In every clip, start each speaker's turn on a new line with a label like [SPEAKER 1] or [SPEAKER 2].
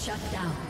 [SPEAKER 1] Shut down.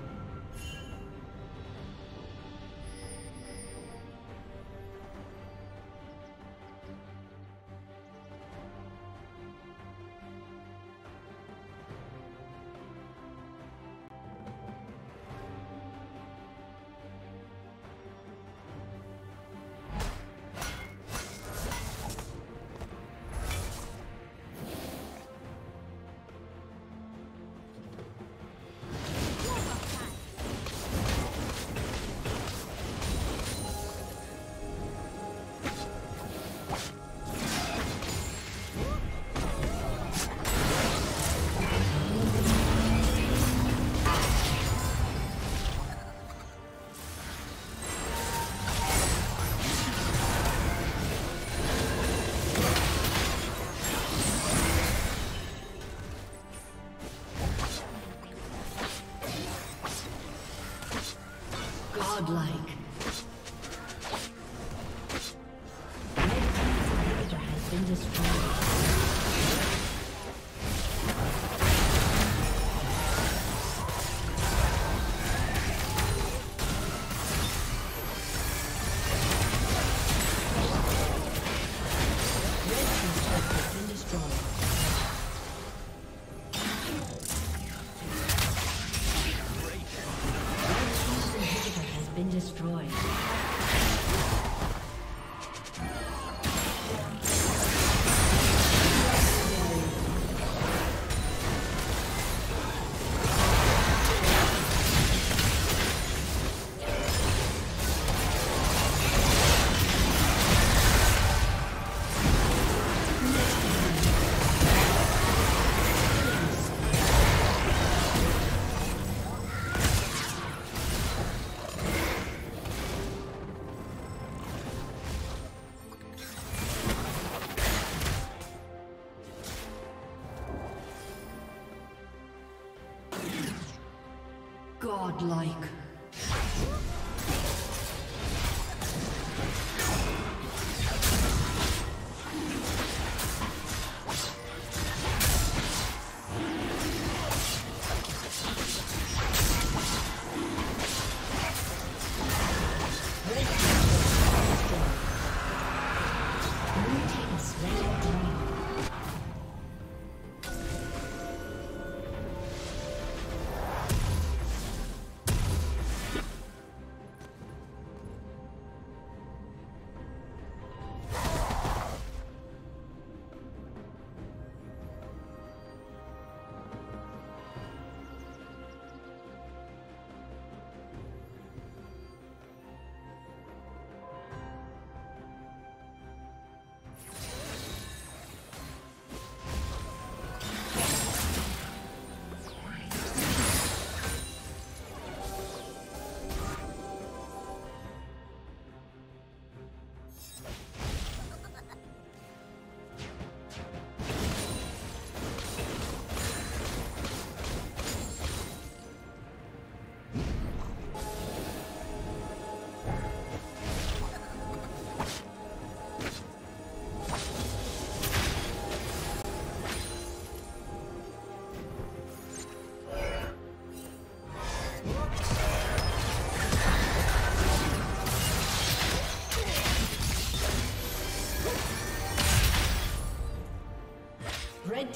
[SPEAKER 1] Godlike.